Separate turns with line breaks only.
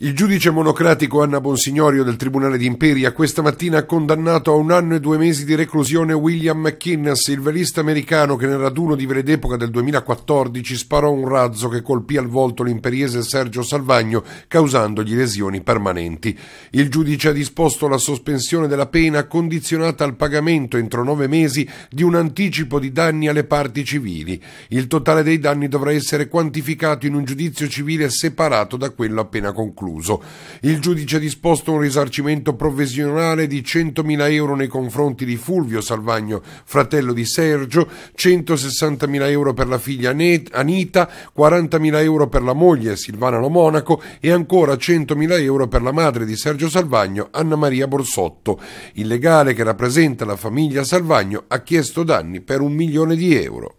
Il giudice monocratico Anna Bonsignorio del Tribunale di Imperia questa mattina ha condannato a un anno e due mesi di reclusione William McKinnis, il velista americano che nel raduno di Vele d'Epoca del 2014 sparò un razzo che colpì al volto l'imperiese Sergio Salvagno, causandogli lesioni permanenti. Il giudice ha disposto la sospensione della pena condizionata al pagamento entro nove mesi di un anticipo di danni alle parti civili. Il totale dei danni dovrà essere quantificato in un giudizio civile separato da quello appena concluso concluso. Il giudice ha disposto un risarcimento provvisionale di 100.000 euro nei confronti di Fulvio Salvagno, fratello di Sergio, 160.000 euro per la figlia Anita, 40.000 euro per la moglie Silvana Lo Monaco e ancora 100.000 euro per la madre di Sergio Salvagno, Anna Maria Borsotto. Il legale che rappresenta la famiglia Salvagno ha chiesto danni per un milione di euro.